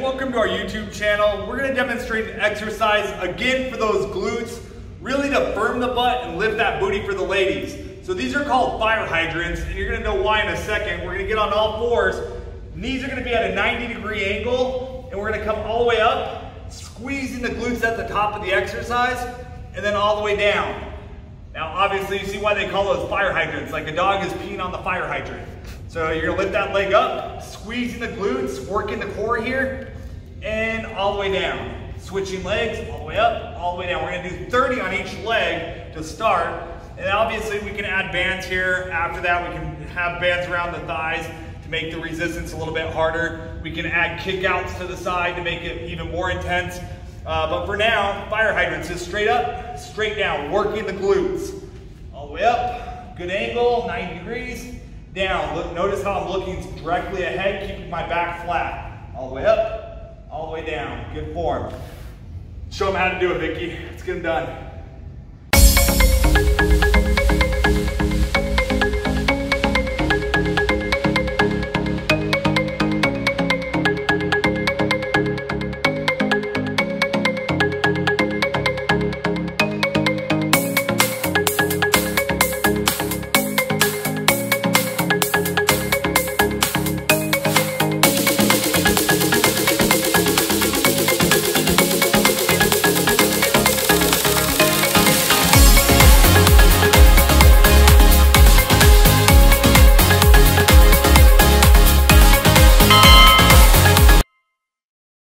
welcome to our YouTube channel. We're gonna demonstrate an exercise again for those glutes, really to firm the butt and lift that booty for the ladies. So these are called fire hydrants, and you're gonna know why in a second. We're gonna get on all fours. Knees are gonna be at a 90 degree angle, and we're gonna come all the way up, squeezing the glutes at the top of the exercise, and then all the way down. Now, obviously, you see why they call those fire hydrants, like a dog is peeing on the fire hydrant. So you're gonna lift that leg up, squeezing the glutes, working the core here, and all the way down. Switching legs, all the way up, all the way down. We're gonna do 30 on each leg to start. And obviously we can add bands here. After that, we can have bands around the thighs to make the resistance a little bit harder. We can add kickouts to the side to make it even more intense. Uh, but for now, fire hydrants is straight up, straight down, working the glutes. All the way up, good angle, 90 degrees down. Look, notice how I'm looking directly ahead, keeping my back flat. All the way up, all the way down. Good form. Show them how to do it, Vicky. Let's get them done.